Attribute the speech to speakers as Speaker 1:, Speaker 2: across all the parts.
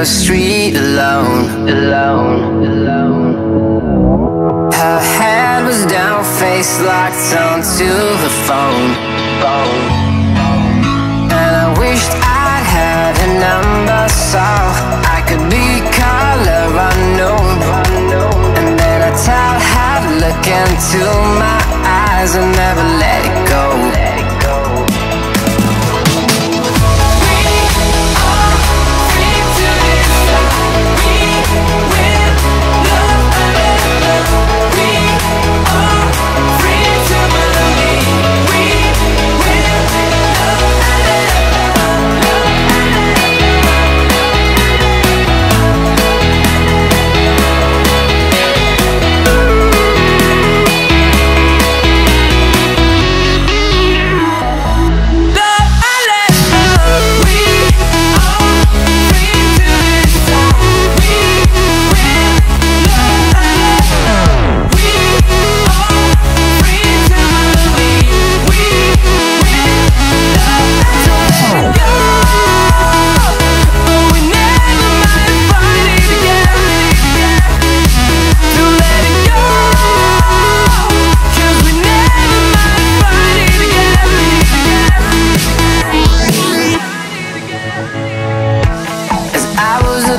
Speaker 1: the street alone, alone, alone. Her head was down, face locked onto the phone, phone. And I wished I had a number so I could be color unknown. And then I tell her look into my eyes and never. Let it go.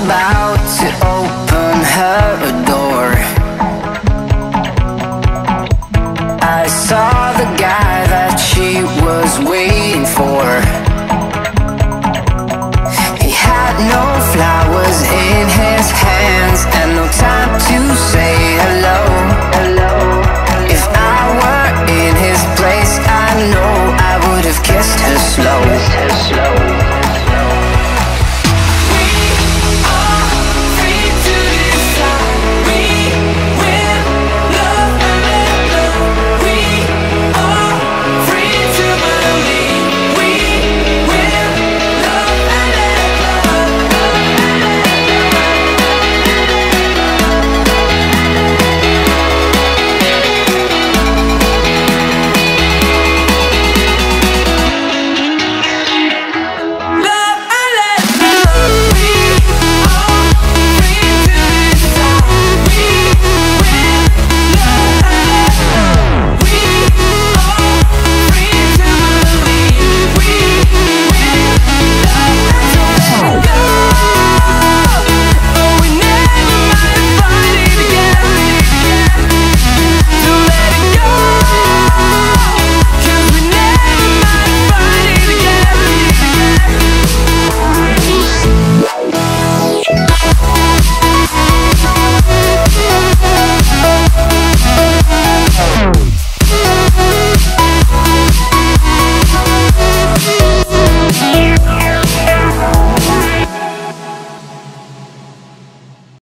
Speaker 1: About to open her